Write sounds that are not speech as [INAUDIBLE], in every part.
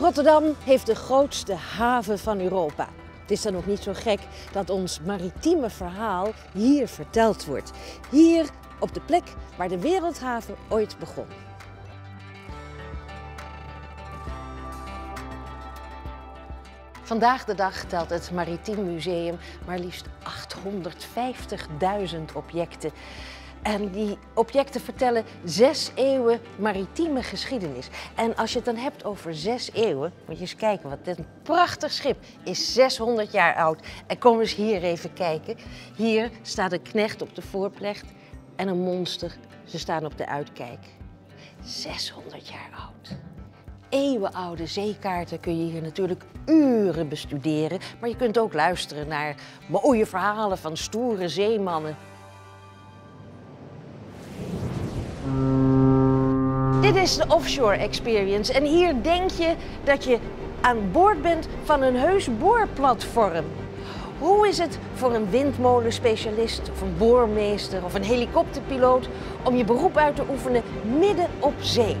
Rotterdam heeft de grootste haven van Europa. Het is dan ook niet zo gek dat ons maritieme verhaal hier verteld wordt. Hier op de plek waar de wereldhaven ooit begon. Vandaag de dag telt het Maritiem Museum maar liefst 850.000 objecten. En die objecten vertellen zes eeuwen maritieme geschiedenis. En als je het dan hebt over zes eeuwen, moet je eens kijken, wat dit prachtig schip is 600 jaar oud. En kom eens hier even kijken. Hier staat een knecht op de voorplecht en een monster. Ze staan op de uitkijk. 600 jaar oud. Eeuwenoude zeekaarten kun je hier natuurlijk uren bestuderen. Maar je kunt ook luisteren naar mooie verhalen van stoere zeemannen. Dit is de offshore experience en hier denk je dat je aan boord bent van een heus boorplatform. Hoe is het voor een windmolenspecialist of een boormeester of een helikopterpiloot om je beroep uit te oefenen midden op zee?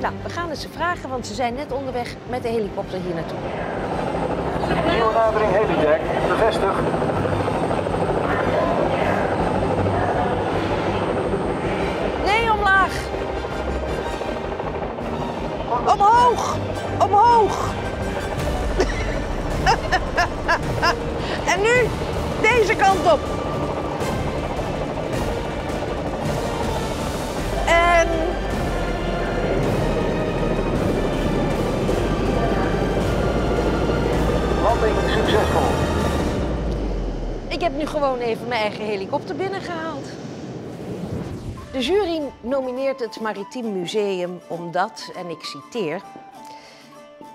Nou, we gaan het ze vragen, want ze zijn net onderweg met de helikopter hier naartoe. Nieuwe Helideck, Omhoog! Omhoog! [LAUGHS] en nu deze kant op. En Landing succesvol. ik heb nu gewoon even mijn eigen helikopter binnengehaald. De jury nomineert het Maritiem Museum omdat, en ik citeer,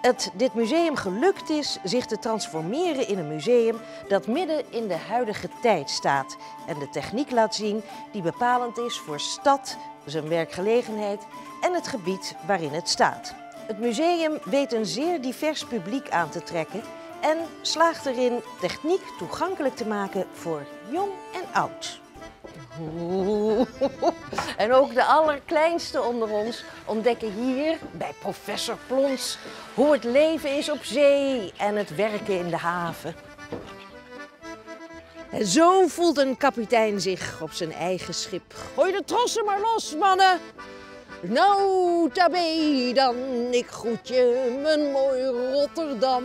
het dit museum gelukt is zich te transformeren in een museum dat midden in de huidige tijd staat en de techniek laat zien die bepalend is voor stad, zijn werkgelegenheid en het gebied waarin het staat. Het museum weet een zeer divers publiek aan te trekken en slaagt erin techniek toegankelijk te maken voor jong en oud. En ook de allerkleinste onder ons ontdekken hier bij professor Plons hoe het leven is op zee en het werken in de haven. En zo voelt een kapitein zich op zijn eigen schip. Gooi de trossen maar los, mannen! Nou, tabé dan, ik groet je, mijn mooi Rotterdam.